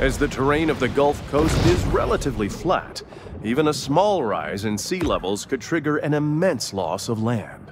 As the terrain of the Gulf Coast is relatively flat, even a small rise in sea levels could trigger an immense loss of land.